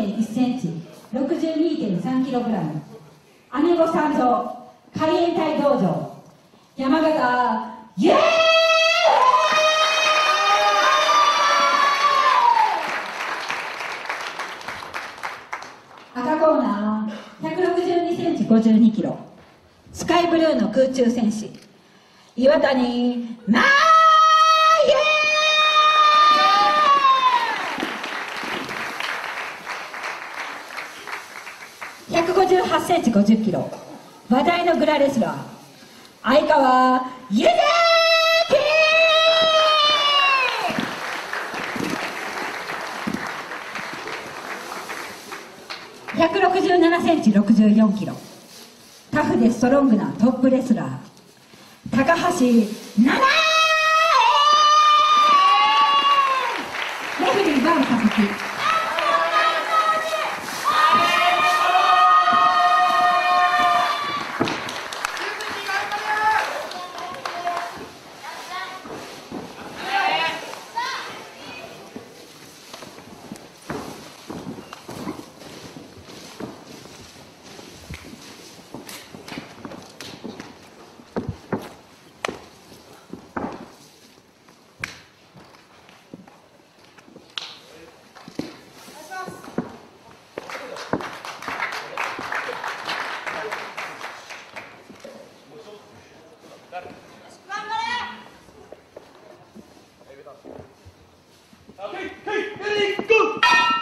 1センチ 62.3kg 姉御三蔵海援隊道場。山形イエーイ！赤コーナー162センチ52キロ。スカイブルーの空中戦士。岩谷まあイエーイ158センチ50キロ。話題のグラレスラー。相川ゆずき167センチ64キロ。タフでストロングなトップレスラー。高橋七重。レフリーバン佐々木 Okay, hey, ready, go!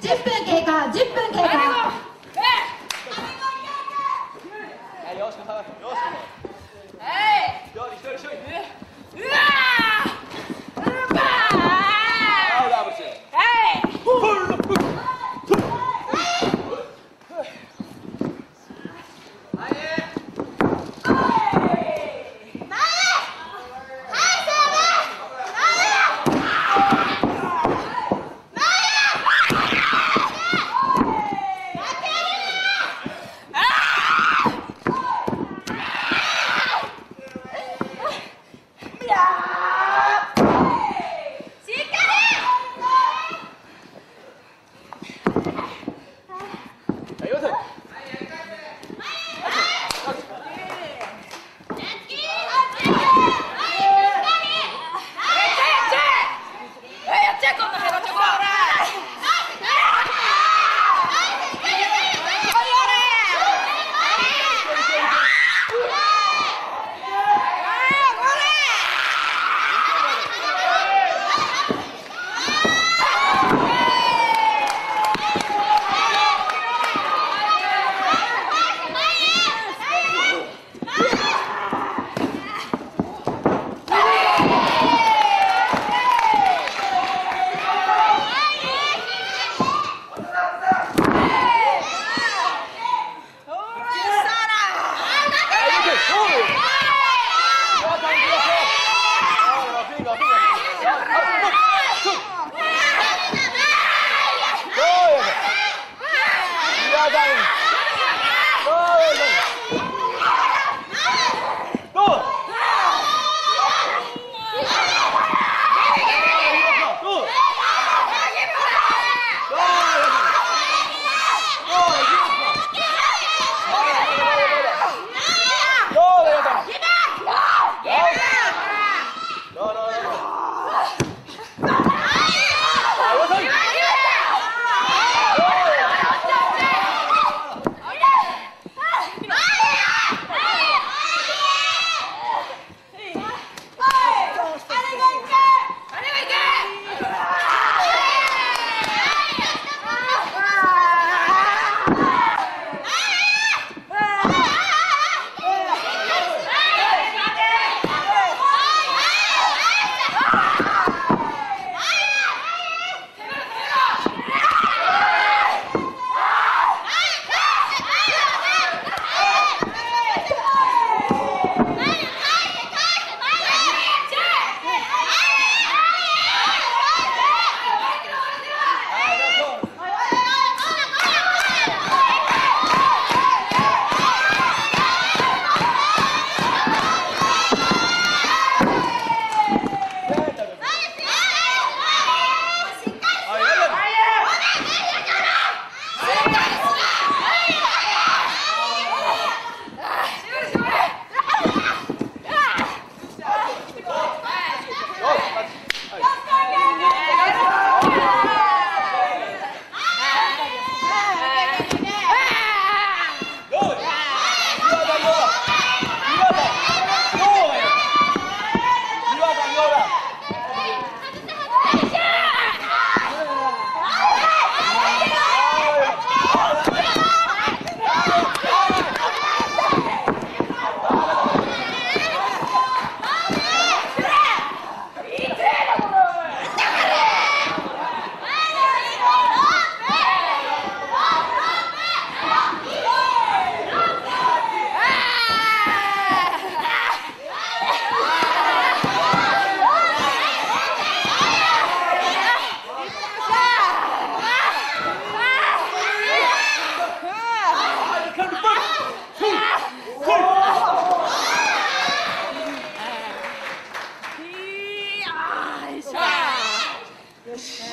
10分経過10分 Oh, darling. Go.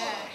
Amen.